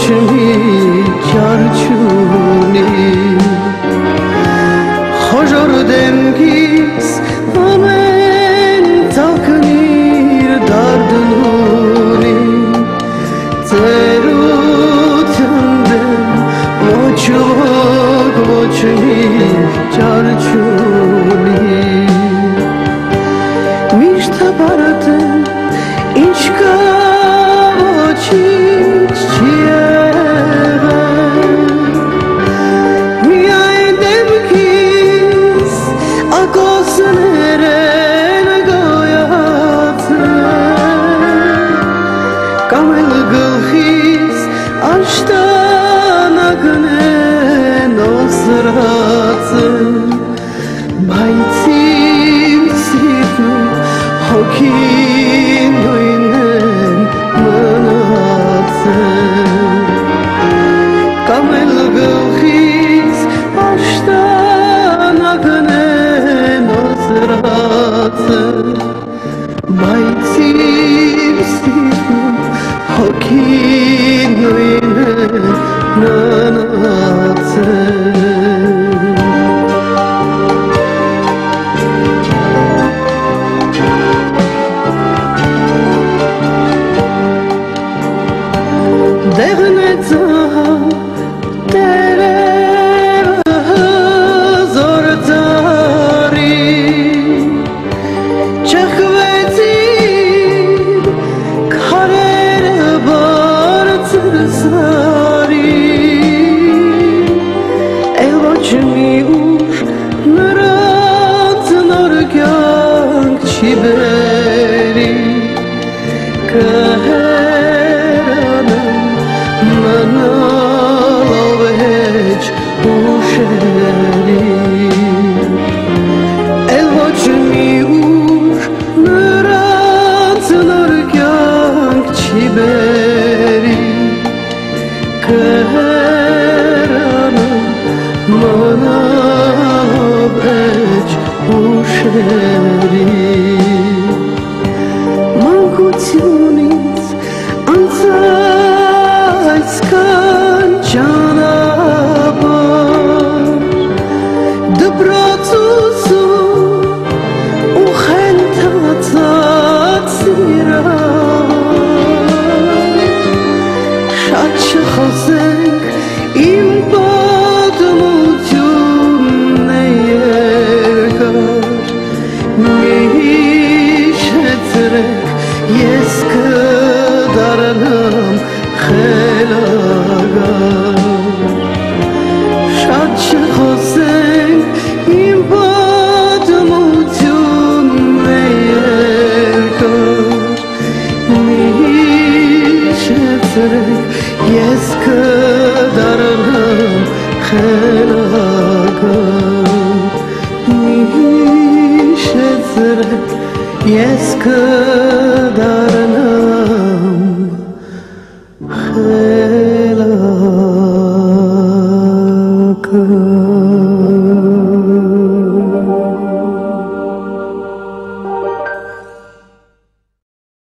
چمی چارچونی خوشور دنگیز آمن تاکنیر داردنونی تروتندم موچوک موچمی چارچونی bartırsari Elvaçmi ur nırat norgang çiberi Kaheranım manalovec անապ էջ ուշերի, մանկությունի ես կդառնամ խելագար շատ չխոսենք իմ պատմություն ներկար մի հիշեցրեք ես կդառնամ խելագար մի հիշեցրեք jest kadar nam helak.